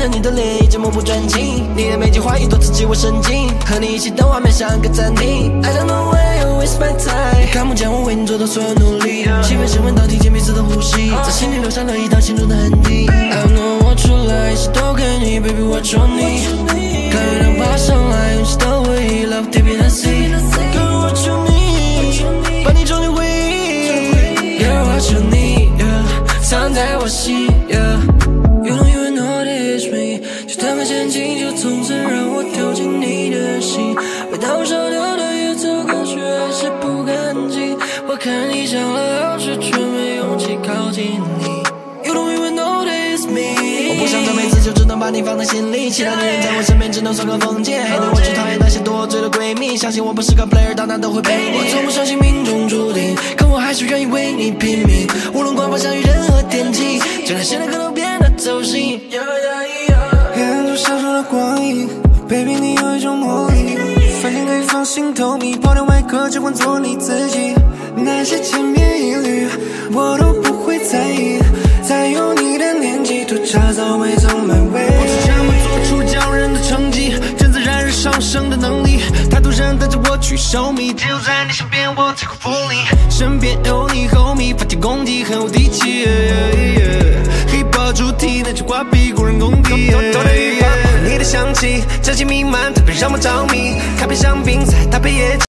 着你的脸，一直目不转睛，你的每句话语都刺激我神经，和你一起等画面像个暂停。I don't know why you waste my time。你看不见我为你做的所有努力，气味升温到听见彼此的呼吸，在心里留下了一道心中的痕迹。I don't know 我出来一切都给你，baby 我求你，看月亮爬上来，勇气的回忆，love deep in the sea。Girl 我求你，把你装进回忆，Girl 我求你，yeah, 藏在我心，yeah。从此让我掉进你的心。味道烧掉的夜色，过去还是不干净。我看你想了好久，却没勇气靠近你。You don't even notice me。我不想这辈子就只能把你放在心里，其他女人在我身边只能算个风景。黑的我只讨厌那些多嘴的闺蜜，相信我不是个 player，到哪都会陪你。我从不相信命中注定，可我还是愿意为你拼命。无论光，baby 你有一种魔力，反正可以放心透明，抛掉外壳，只管做你自己。那些千篇一律，我都不会在意。在有你的年纪，多茶早未曾买位。我只这么做出骄人的成绩，正自然日上升的能力。太多人等着我去收米，只有在你身边我才会福利。身边有你，homie，发起攻击很有底气。黑豹主题，那句话比古人功底。香气，酒气弥漫，特别让我着迷。咖啡香槟，再搭配椰